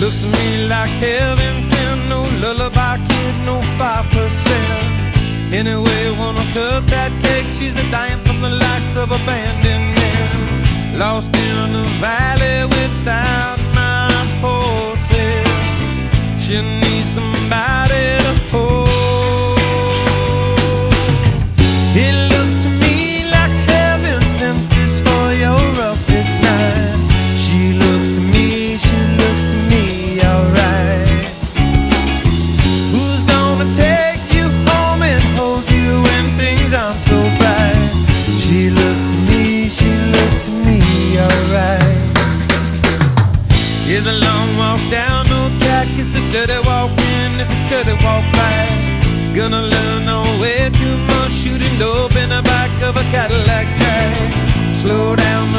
Looks to me like heaven sent. No lullaby kid, no 5% Anyway, wanna cut that cake. She's a dying from the likes of abandonment Lost in the valley without if you walk by. Gonna learn no way too much shooting dope in the back of a Cadillac Drive Slow down